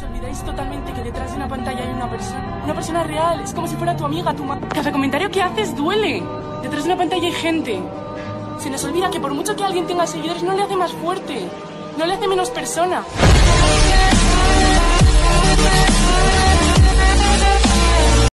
Os olvidáis totalmente que detrás de una pantalla hay una persona. Una persona real. Es como si fuera tu amiga, tu madre. Cada comentario que haces duele. Detrás de una pantalla hay gente. Se nos olvida que por mucho que alguien tenga seguidores no le hace más fuerte. No le hace menos persona.